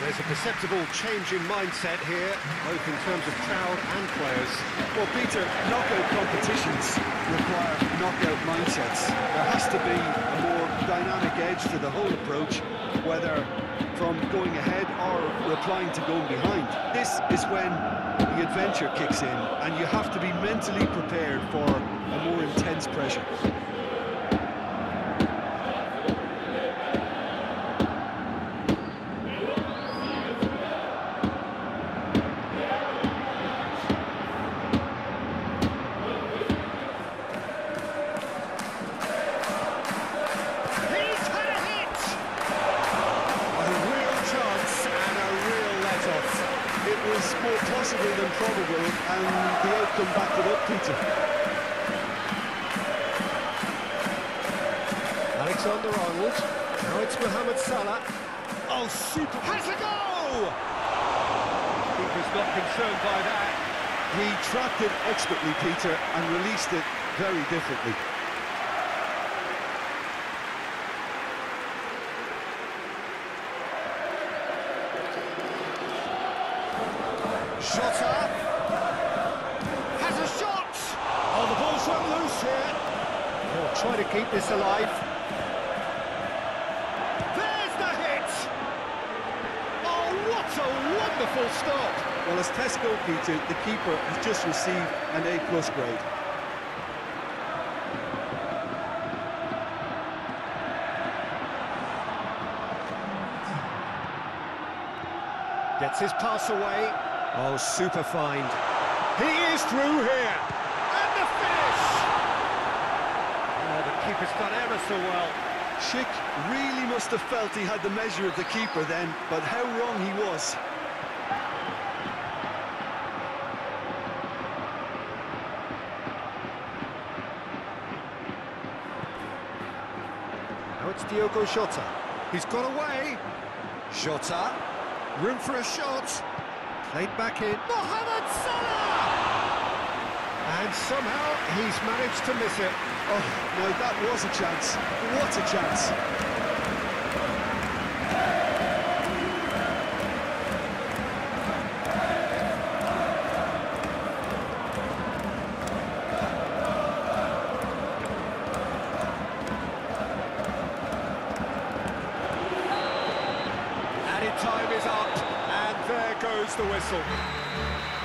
there's a perceptible change in mindset here, both in terms of crowd and players. Well, Peter, knockout competitions require knockout mindsets. There has to be a more dynamic edge to the whole approach, whether from going ahead or replying to going behind. This is when the adventure kicks in, and you have to be mentally prepared for a more intense pressure. More possible than probable, and the outcome backed it up, Peter. Alexander-Arnold. Now it's Mohamed Salah. Oh, super... Has a go! Keeper's not concerned by that. He trapped it expertly, Peter, and released it very differently. Shot up. Has a shot! Oh, the ball's run loose here. He'll try to keep this alive. There's the hit! Oh, what a wonderful stop! Well, as Tesco, Peter, the keeper has just received an A-plus grade. Gets his pass away. Oh, super find. He is through here. And the finish! Oh, the keeper's done ever so well. Schick really must have felt he had the measure of the keeper then, but how wrong he was. Now it's Diogo Jota. He's got away. Jota. Room for a shot. Played back in. Mohamed Salah! And somehow he's managed to miss it. Oh, now that was a chance. What a chance. gives the whistle.